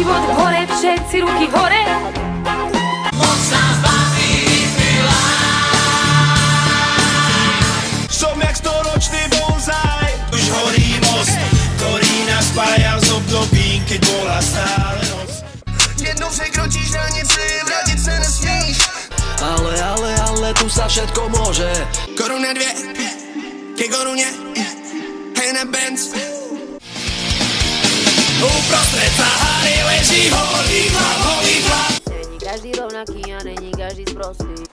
život hore, všetci ruky hore. Sa všetko môže. Koruna dvě, ke koruně, hej na Benz. Uprostred Sahary leží holý hlav, holý hlav Není každý rovnaký a není každý sprostý.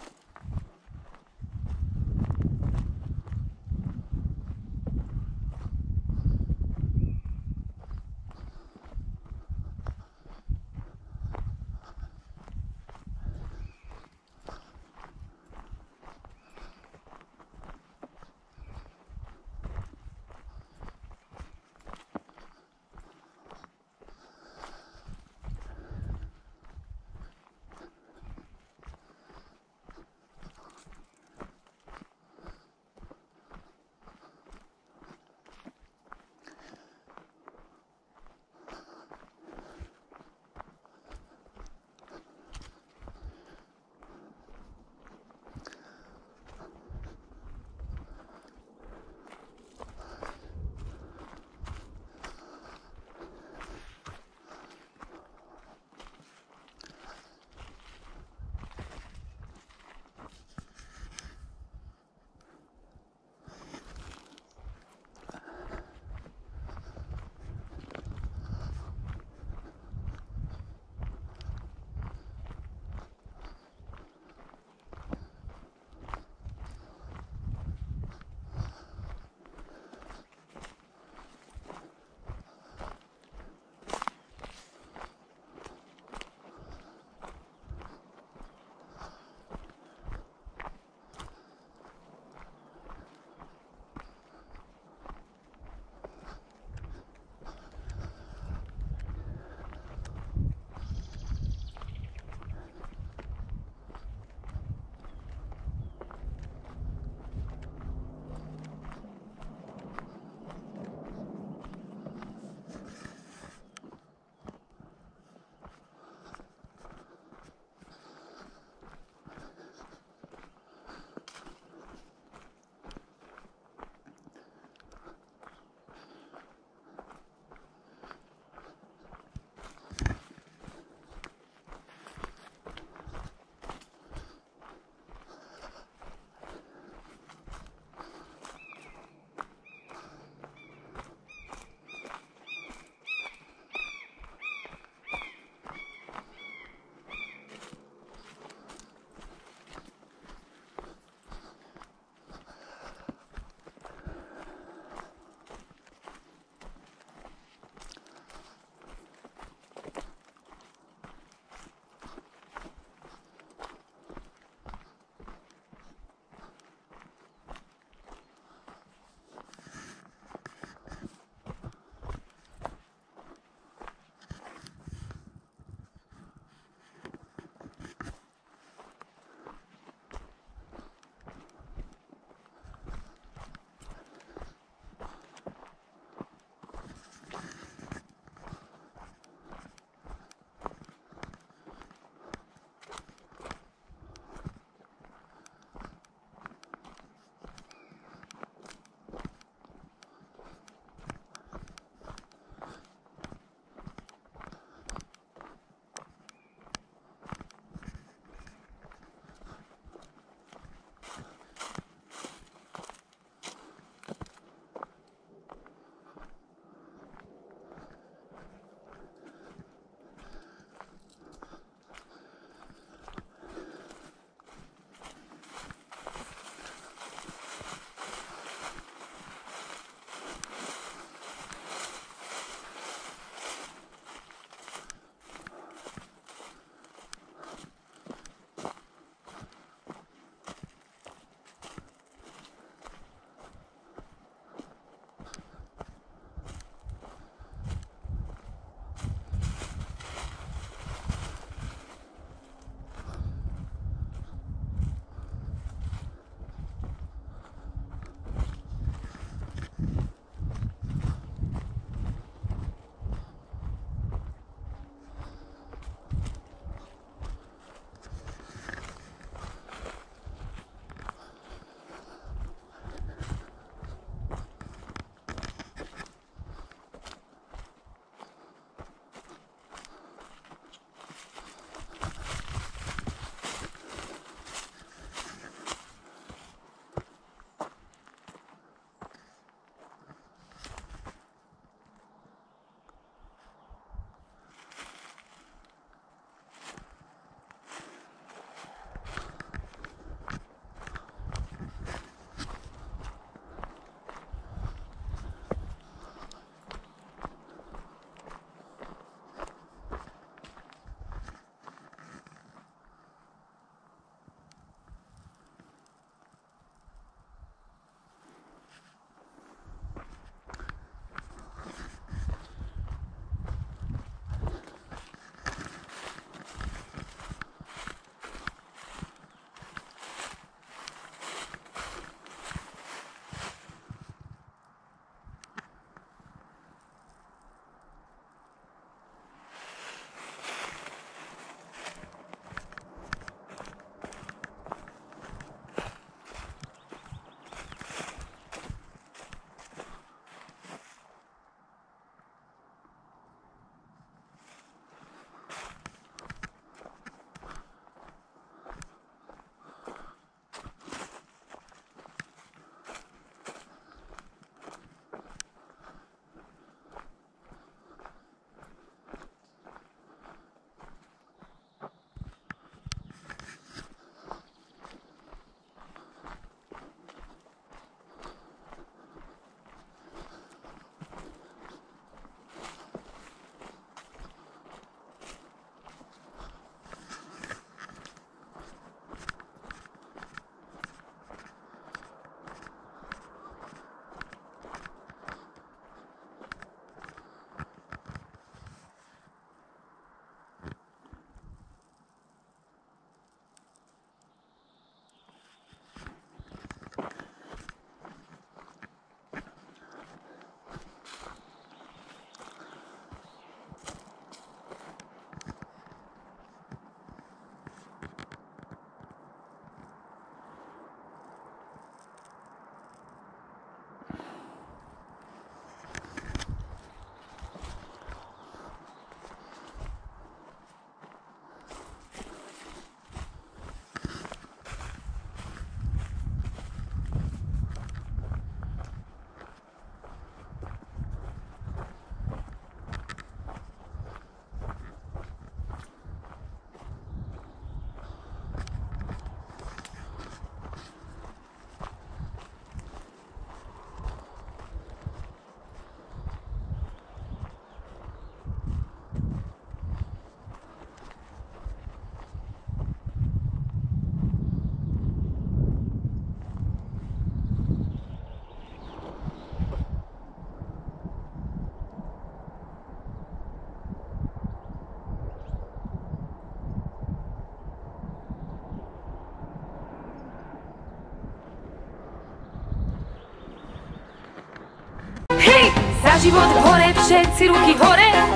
Život hore, všetci ruky hore.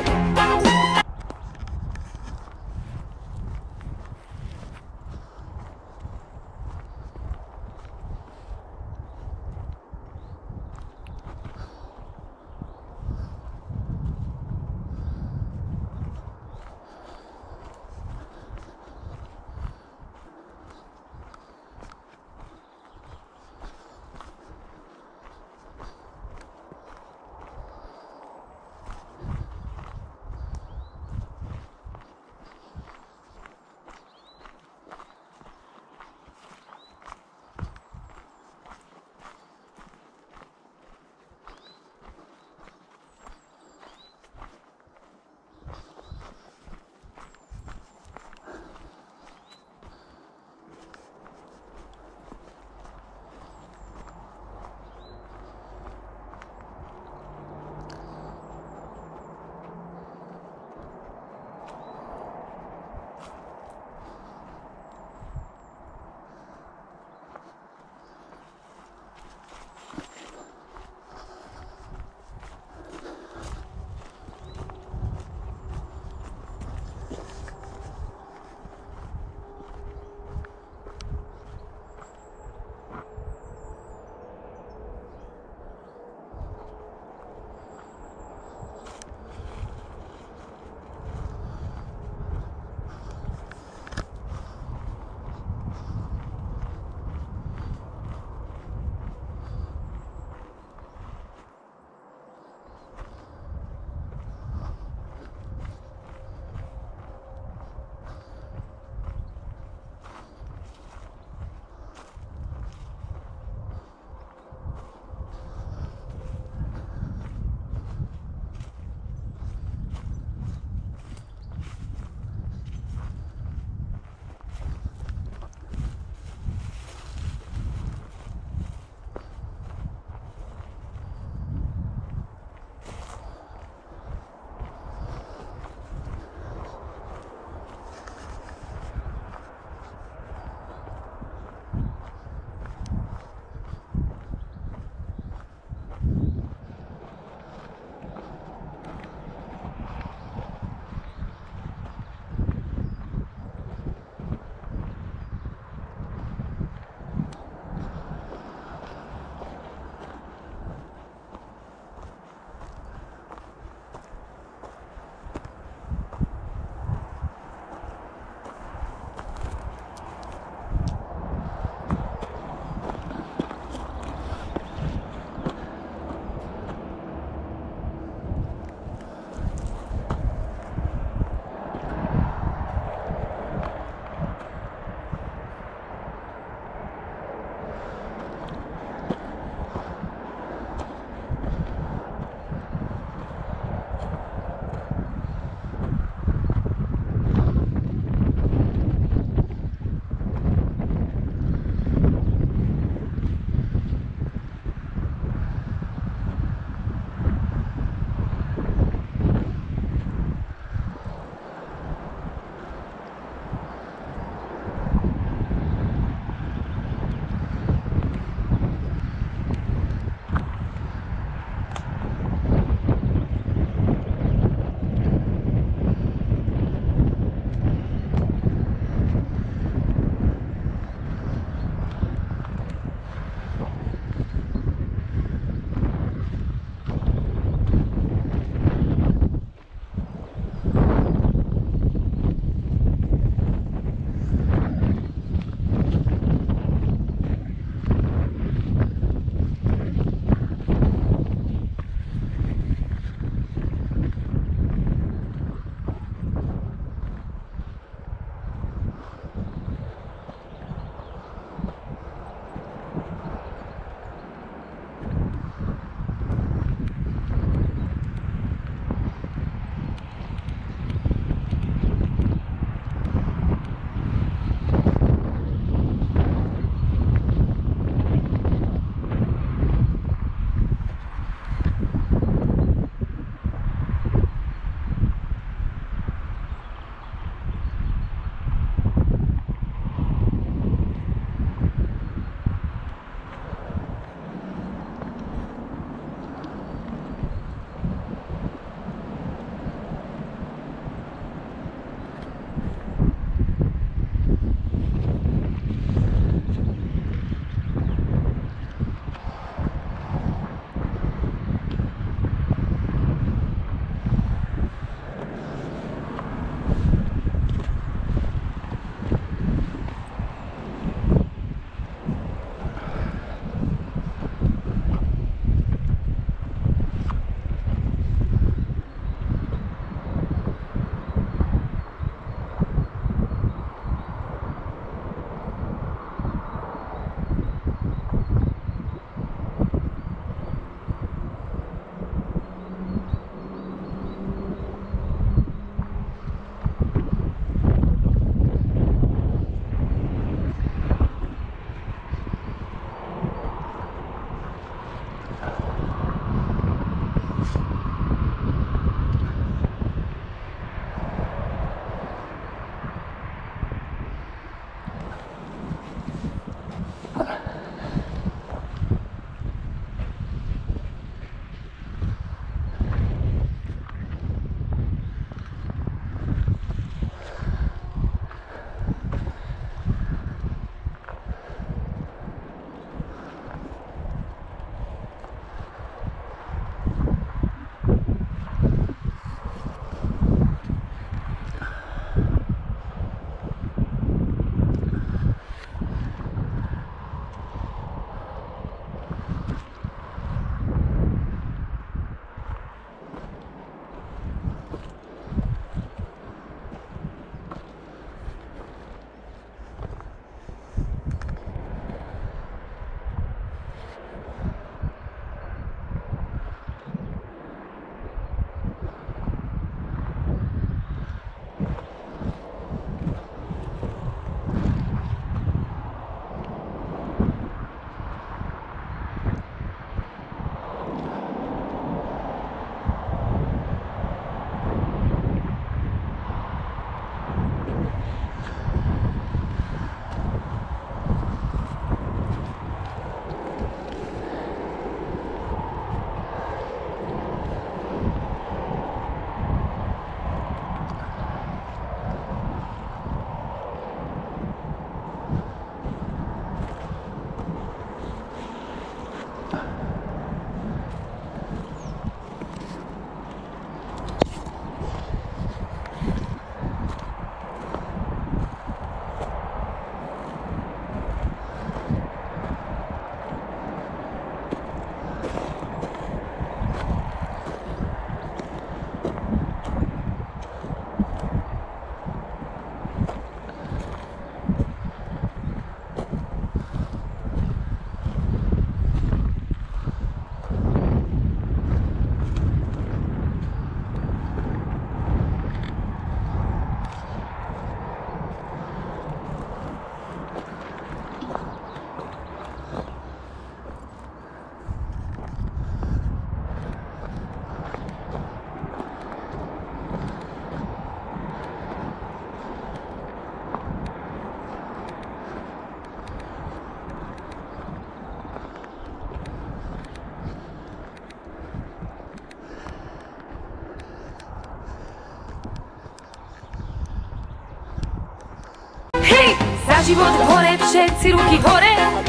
Život hore, všetci ruky hore.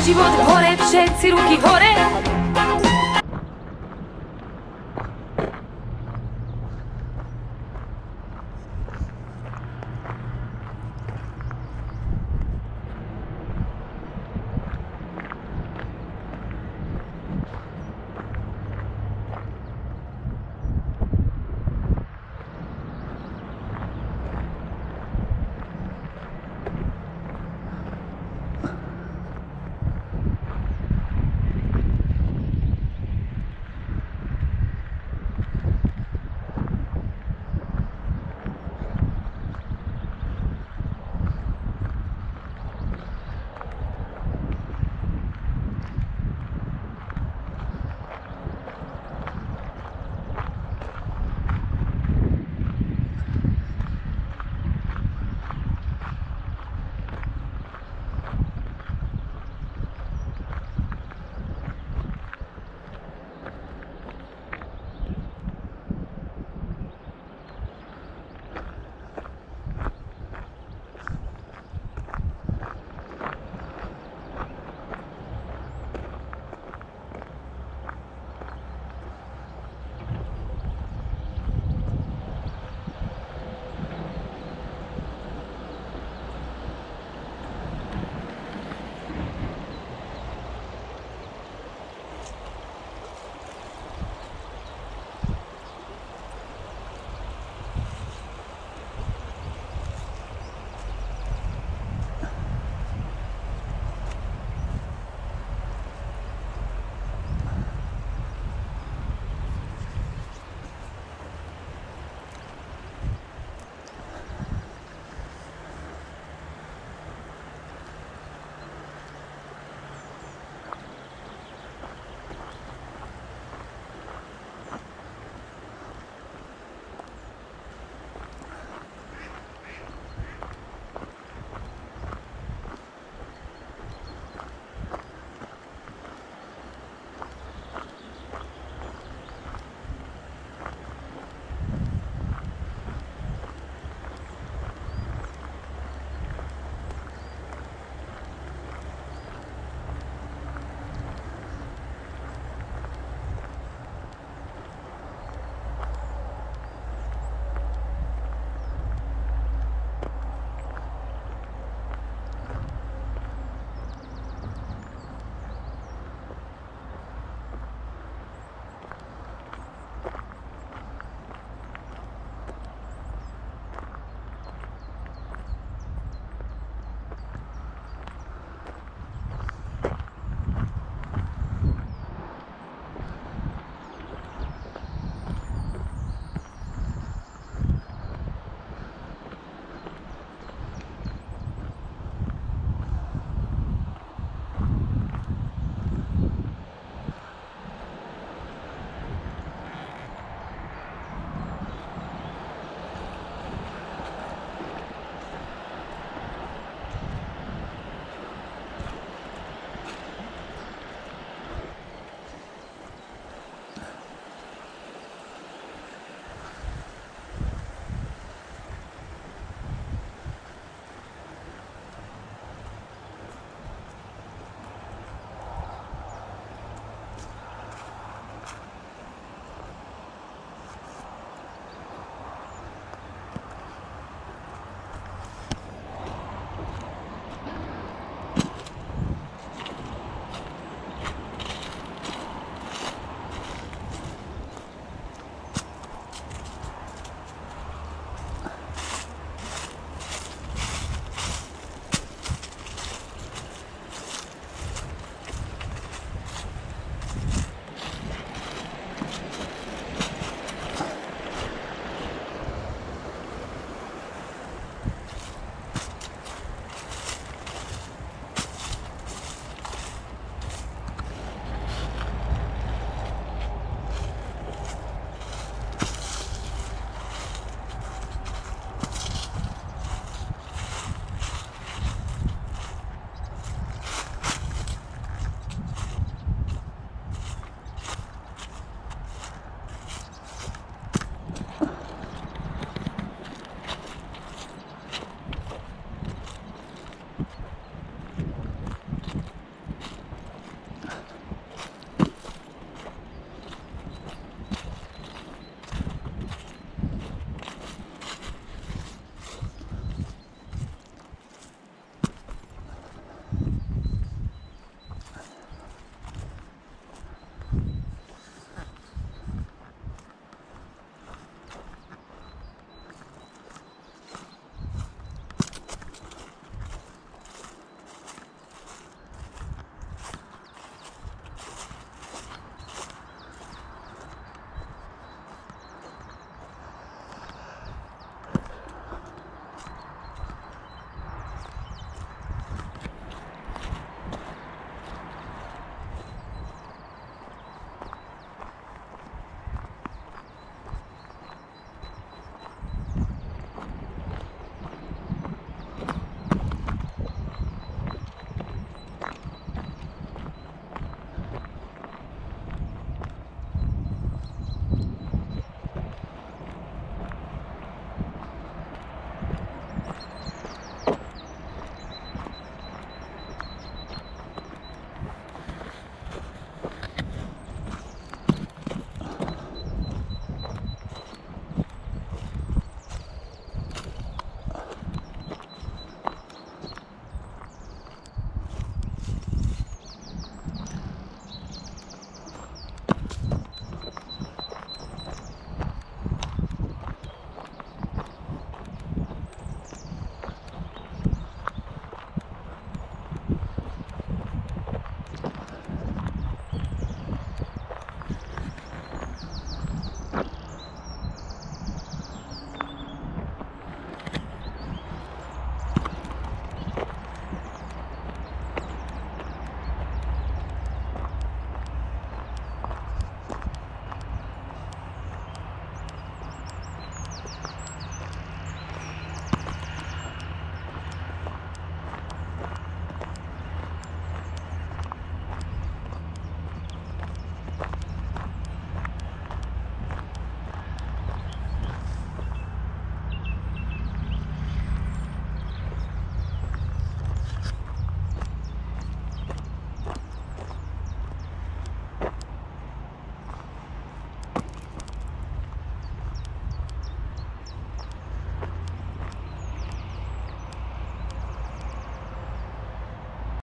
Život hore, všetci ruky hore